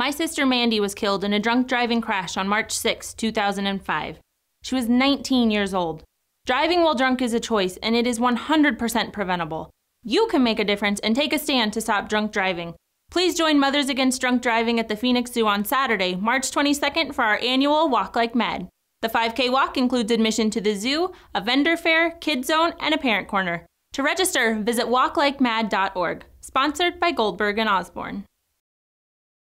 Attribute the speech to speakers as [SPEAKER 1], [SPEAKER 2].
[SPEAKER 1] My sister Mandy was killed in a drunk driving crash on March 6, 2005. She was 19 years old. Driving while drunk is a choice, and it is 100% preventable. You can make a difference and take a stand to stop drunk driving. Please join Mothers Against Drunk Driving at the Phoenix Zoo on Saturday, March 22nd for our annual Walk Like MADD. The 5K walk includes admission to the zoo, a vendor fair, kid zone, and a parent corner. To register, visit walklikemadd.org. Sponsored by Goldberg and Osborne.